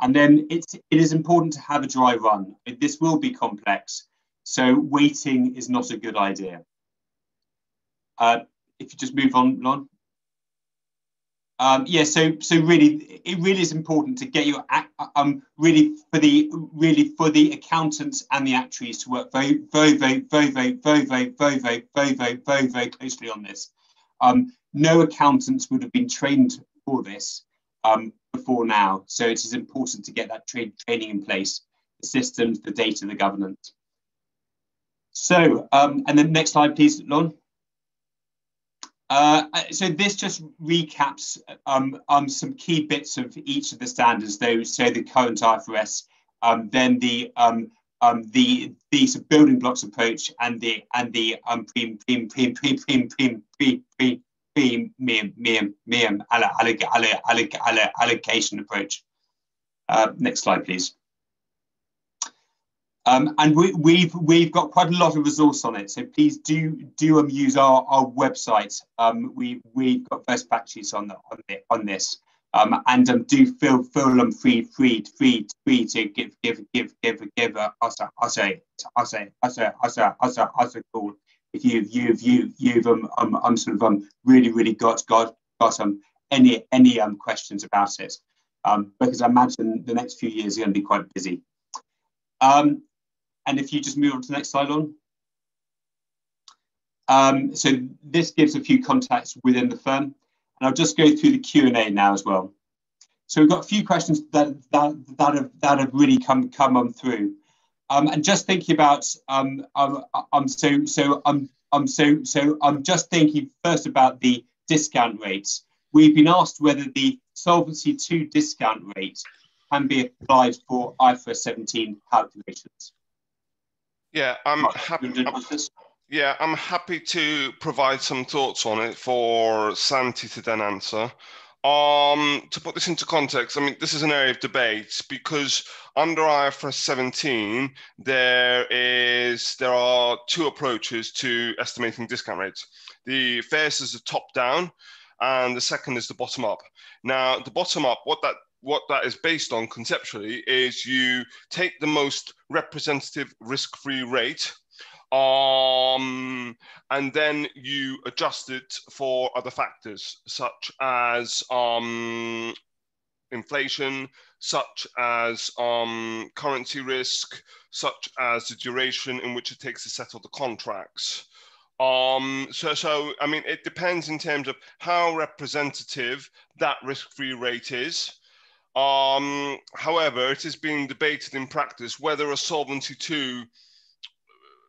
And then it's, it is important to have a dry run. This will be complex, so waiting is not a good idea. Uh, if you just move on, Lon. Um, yeah, so so really, it really is important to get your um really for the really for the accountants and the actuaries to work very very very very very very very very very very very very very closely on this. Um, no accountants would have been trained for this um, before now. So it is important to get that tra training in place, the systems, the data, the governance. So, um, and then next slide, please, Lon. Uh, so this just recaps um, um, some key bits of each of the standards, though. So the current IFRS, um, then the um, um, the the building blocks approach, and the and the um, pre pre pre pre pre pre pre pre allocation approach. Uh, next slide, please. Um, and we, have we've, we've got quite a lot of resource on it, so please do do um, use our, our website. Um, we we've got best practices on the, on, the, on this, um, and um, do feel feel them free free free free to give give give give give us a us a us a us a us a us a us a call if you've you've you you've um, um um sort of um really really got got got um any any um questions about it um because I imagine the next few years are going to be quite busy. Um, and if you just move on to the next slide on. Um, so this gives a few contacts within the firm, and I'll just go through the Q and A now as well. So we've got a few questions that that that have that have really come come on through. Um, and just thinking about um, um, um, so so um, um, so so I'm just thinking first about the discount rates. We've been asked whether the Solvency II discount rate can be applied for IFRS 17 calculations. Yeah, I'm happy. Yeah, I'm happy to provide some thoughts on it for Santi to then answer. Um, to put this into context, I mean, this is an area of debate because under IFRS 17, there is there are two approaches to estimating discount rates. The first is the top down, and the second is the bottom up. Now, the bottom up, what that what that is based on conceptually is you take the most representative risk-free rate um, and then you adjust it for other factors such as um, inflation, such as um, currency risk, such as the duration in which it takes to settle the contracts. Um, so, so I mean, it depends in terms of how representative that risk-free rate is. Um, however, it is being debated in practice whether a Solvency II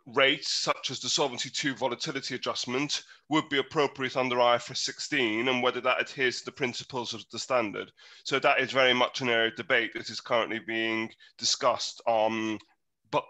rates, such as the Solvency II volatility adjustment, would be appropriate under IFRS 16 and whether that adheres to the principles of the standard. So that is very much an area of debate that is currently being discussed um, but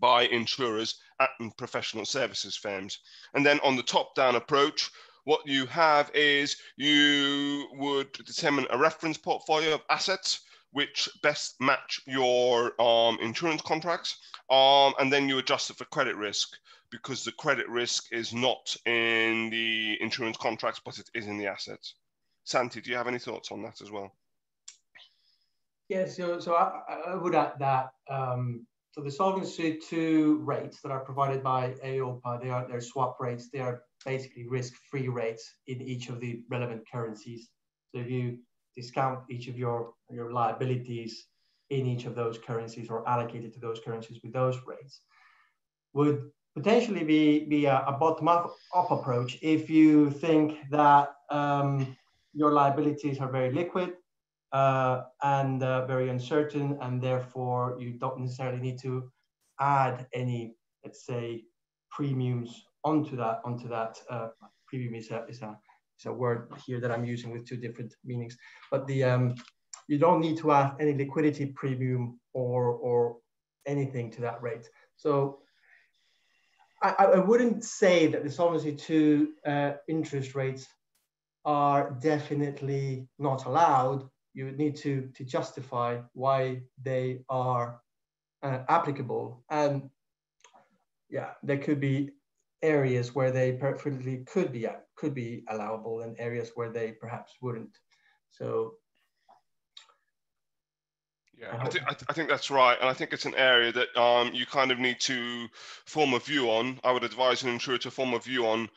by insurers and professional services firms. And then on the top-down approach, what you have is you would determine a reference portfolio of assets which best match your um, insurance contracts, um, and then you adjust it for credit risk because the credit risk is not in the insurance contracts, but it is in the assets. Santi, do you have any thoughts on that as well? Yes, so, so I, I would add that um, so the Solvency II rates that are provided by EIOPA, they are their swap rates. They are basically risk-free rates in each of the relevant currencies. So if you discount each of your, your liabilities in each of those currencies or allocated to those currencies with those rates, would potentially be, be a, a bottom-up approach if you think that um, your liabilities are very liquid uh, and uh, very uncertain, and therefore you don't necessarily need to add any, let's say, premiums onto that. Onto that uh, premium is a, is a is a word here that I'm using with two different meanings. But the um, you don't need to add any liquidity premium or or anything to that rate. So I, I wouldn't say that the Solvency II uh, interest rates are definitely not allowed you would need to, to justify why they are uh, applicable. And yeah, there could be areas where they perfectly could be could be allowable and areas where they perhaps wouldn't. So yeah, I think, I, think that's right. And I think it's an area that um, you kind of need to form a view on. I would advise an insurer to form a view on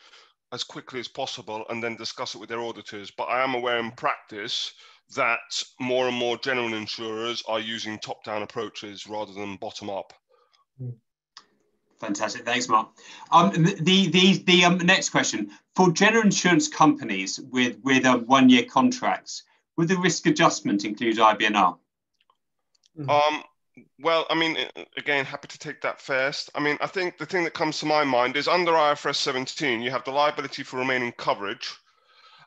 as quickly as possible and then discuss it with their auditors. But I am aware in practice that more and more general insurers are using top-down approaches rather than bottom-up. Fantastic, thanks, Mark. Um, the the the um, next question for general insurance companies with with uh, one-year contracts, would the risk adjustment include IBNR? Hmm. Um, well, I mean, again, happy to take that first. I mean, I think the thing that comes to my mind is under IFRS 17, you have the liability for remaining coverage,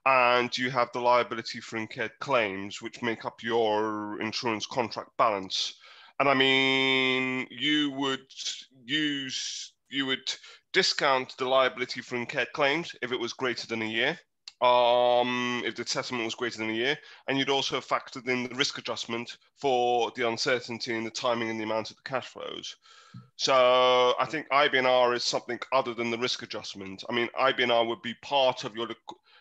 and you have the liability for incurred claims, which make up your insurance contract balance. And I mean, you would use, you would discount the liability for incurred claims if it was greater than a year, um, if the settlement was greater than a year, and you'd also have factored in the risk adjustment for the uncertainty in the timing and the amount of the cash flows. So I think IBNR is something other than the risk adjustment. I mean, IBNR would be part of your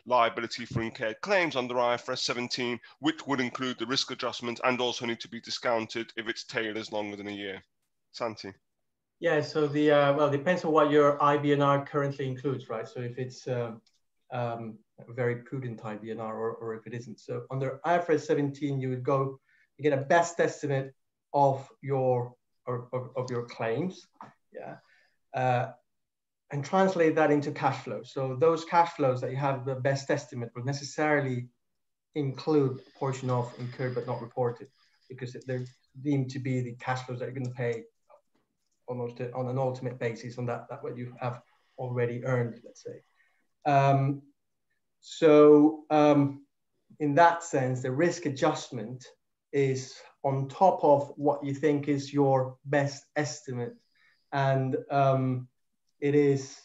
liability for incurred claims under IFRS 17, which would include the risk adjustment and also need to be discounted if its tail is longer than a year. Santi. Yeah, so the, uh, well, depends on what your IBNR currently includes, right? So if it's um, um, a very prudent IBNR or, or if it isn't. So under IFRS 17, you would go, you get a best estimate of your, of, of your claims. Yeah. Uh, and translate that into cash flow. So those cash flows that you have the best estimate will necessarily include a portion of incurred but not reported because they're deemed to be the cash flows that you're going to pay almost on an ultimate basis on that, that what you have already earned, let's say. Um, so um, in that sense, the risk adjustment is on top of what you think is your best estimate. And um, it is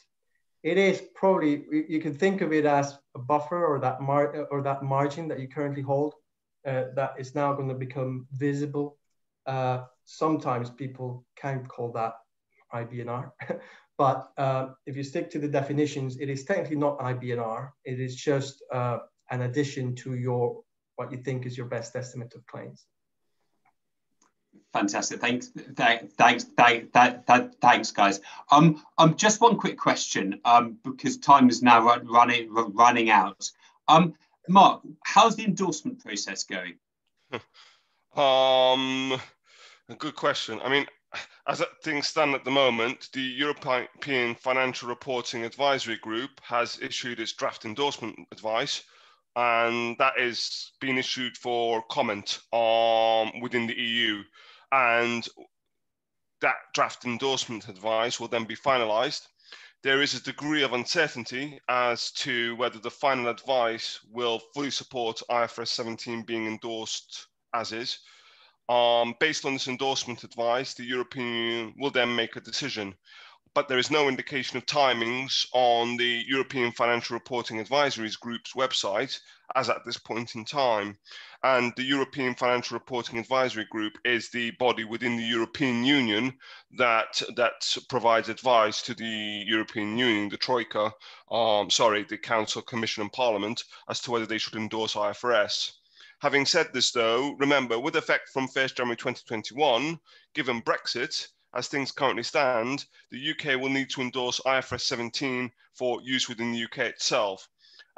it is probably you can think of it as a buffer or that mar or that margin that you currently hold uh, that is now going to become visible. Uh, sometimes people can call that IBNR, [LAUGHS] but uh, if you stick to the definitions, it is technically not IBNR. It is just uh, an addition to your what you think is your best estimate of claims. Fantastic. Thanks. Thanks. Thanks. Thanks. Thanks, guys. Um, um, just one quick question. Um, because time is now run, running running out. Um, Mark, how's the endorsement process going? [LAUGHS] um, a good question. I mean, as things stand at the moment, the European Financial Reporting Advisory Group has issued its draft endorsement advice, and that is being issued for comment um, within the EU and that draft endorsement advice will then be finalized. There is a degree of uncertainty as to whether the final advice will fully support IFRS 17 being endorsed as is. Um, based on this endorsement advice, the European Union will then make a decision. but there is no indication of timings on the European Financial Reporting Advisories Group's website as at this point in time. And the European Financial Reporting Advisory Group is the body within the European Union that, that provides advice to the European Union, the Troika, um, sorry, the Council, Commission and Parliament as to whether they should endorse IFRS. Having said this though, remember with effect from 1st January 2021, given Brexit, as things currently stand, the UK will need to endorse IFRS 17 for use within the UK itself.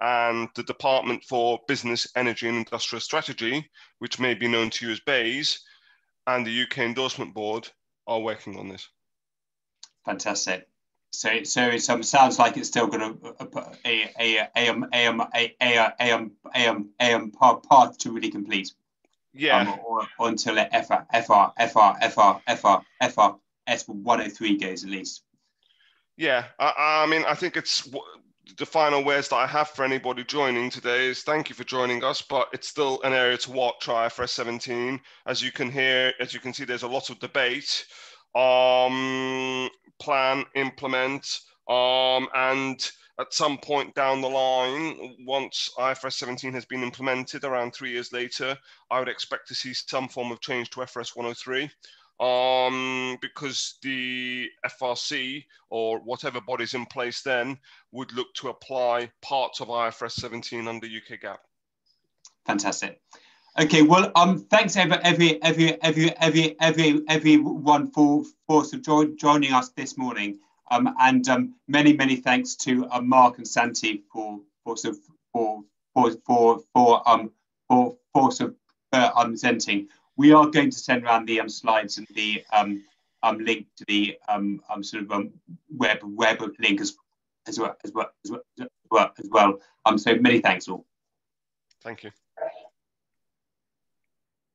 And the Department for Business, Energy and Industrial Strategy, which may be known to you as BEIS, and the UK Endorsement Board are working on this. Fantastic. So, so it um, sounds like it's still going to put a a a um a um a a a um a um a um path to really complete. Yeah. Um, or, or until FR FR FR FR FR FR S 103 goes at least. Yeah, I, I mean, I think it's the final words that I have for anybody joining today is thank you for joining us, but it's still an area to watch IFRS 17. As you can hear, as you can see, there's a lot of debate. Um, plan, implement, um, and at some point down the line, once IFRS 17 has been implemented around three years later, I would expect to see some form of change to FRS 103 um, because the FRC or whatever body's in place then would look to apply parts of IFRS 17 under UK GAAP. Fantastic. Okay, well, um, thanks every every every every every every everyone for for join, joining us this morning. Um, and um, many many thanks to uh, Mark and Santi for for for for for for um for for sort of, uh, um, presenting we are going to send around the um, slides and the um, um, link to the um, um, sort of um, web web link as, as well as well as well. As well. Um, so many thanks all. Thank you.